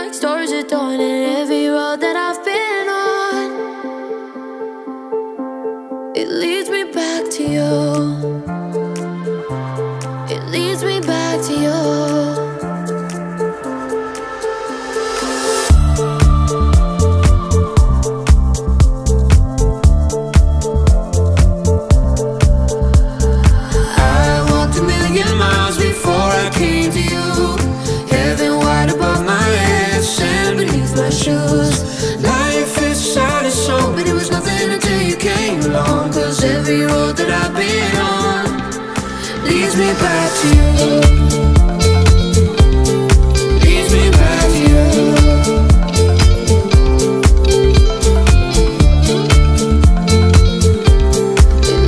Like stores at dawn in every road that I've been on. It leads me back to you. It leads me back to you. leads me back to you. Leads me back to you.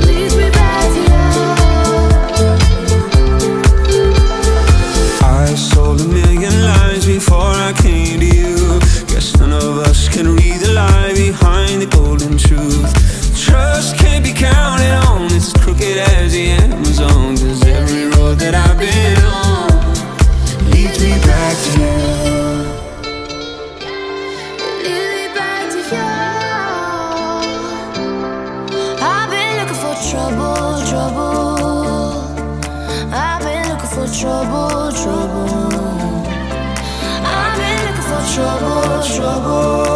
Leads me back to you. I sold a million before I came. 说过，说过。